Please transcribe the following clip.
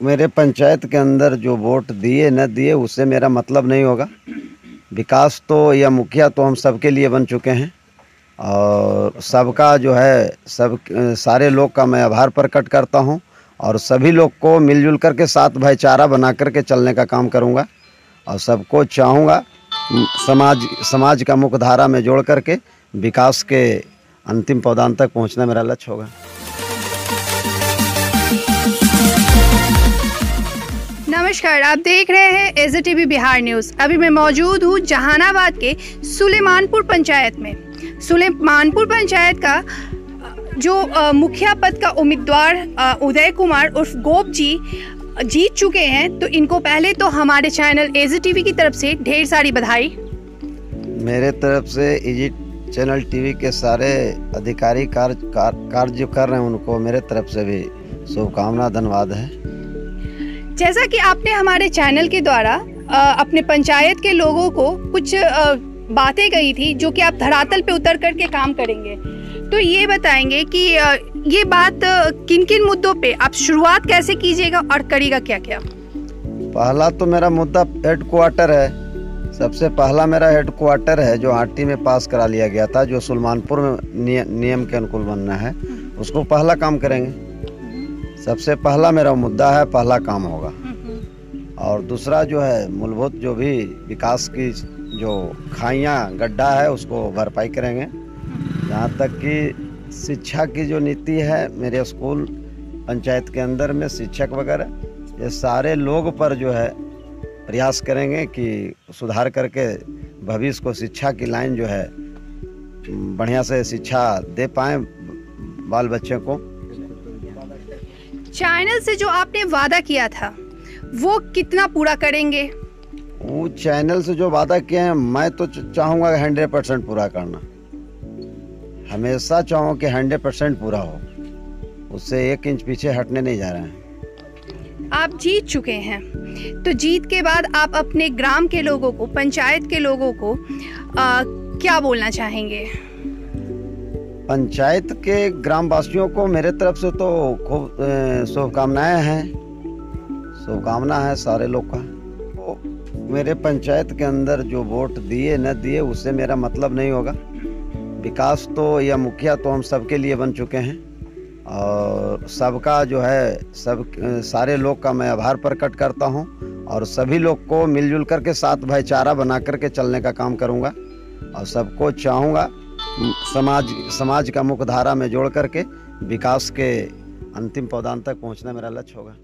मेरे पंचायत के अंदर जो वोट दिए न दिए, उससे मेरा मतलब नहीं होगा। विकास तो या मुखिया तो हम सबके लिए बन चुके हैं। और सबका जो है, सब, सारे लोग का मैं आभार प्रकट करता हूँ और सभी लोग को मिलजुल करके साथ भाईचारा बना करके चलने का काम करूँगा। और सबको चाहूँगा, समाज समाज का मुख्य धारा में जोड़ करके विकास के अंतिम पौधान तक पहुँचना मेरा लक्ष्य होगा। नमस्कार, आप देख रहे हैं एज टीवी बिहार न्यूज़। अभी मैं मौजूद हूँ जहानाबाद के सुलेमानपुर पंचायत में। सुलेमानपुर पंचायत का, जो मुखिया पद का उम्मीदवार उदय कुमार उर्फ़ गोप जी, जीत चुके हैं तो इनको पहले तो हमारे चैनल एज टीवी की तरफ़ से ढेर सारी बधाई। मेरे तरफ़ से इजी चैनल टीवी के सारे अधिकारी कार्य, कार- कार्य जो कर रहे हैं उनको मेरे तरफ़ से भी शुभकामना, धन्यवाद है। जैसा कि आपने हमारे चैनल के द्वारा अपने पंचायत के लोगों को कुछ बातें कही थी जो कि आप धरातल पे उतर करके काम करेंगे। तो ये बताएँगे कि ये बात किन किन मुद्दों पे? आप शुरुआत कैसे कीजिएगा और करेगा क्या क्या पहला तो मेरा मुद्दा हेड क्वार्टर है। सबसे पहला मेरा हेड क्वार्टर है जो आरटी में पास करा लिया गया था जो सुलमानपुर में नियम के अनुकूल बनना है। उसको पहला काम करेंगे। सबसे पहला मेरा मुद्दा है पहला काम होगा। और दूसरा जो है मूलभूत जो भी विकास की जो खाइयाँ गड्ढा है उसको भरपाई करेंगे। जहाँ तक कि शिक्षा की जो नीति है मेरे स्कूल पंचायत के अंदर में शिक्षक वगैरह ये सारे लोग पर जो है प्रयास करेंगे कि सुधार करके भविष्य को शिक्षा की लाइन जो है बढ़िया से शिक्षा दे पाएँ बाल बच्चे को। चैनल से जो आपने वादा किया था वो कितना पूरा करेंगे? वो चैनल से जो वादा किए हैं मैं तो चाहूँगा हंड्रेड परसेंट पूरा करना। हमेशा चाहूँ कि हंड्रेड परसेंट पूरा हो। उससे एक इंच पीछे हटने नहीं जा रहे हैं। आप जीत चुके हैं। तो जीत के बाद आप अपने ग्राम के लोगों को पंचायत के लोगों को आ, क्या बोलना चाहेंगे? पंचायत के ग्रामवासियों को मेरे तरफ़ से तो खूब शुभकामनाएँ हैं। शुभकामना है सारे लोग का। तो मेरे पंचायत के अंदर जो वोट दिए न दिए, उससे मेरा मतलब नहीं होगा। विकास तो या मुखिया तो हम सबके लिए बन चुके हैं। और सबका जो है, सब सारे लोग का मैं आभार प्रकट करता हूँ। और सभी लोग को मिलजुल करके साथ भाईचारा बना करके चलने का काम करूँगा। और सबको चाहूँगा समाज समाज का मुख्यधारा में जोड़ करके विकास के अंतिम पौधान तक पहुँचना मेरा लक्ष्य होगा।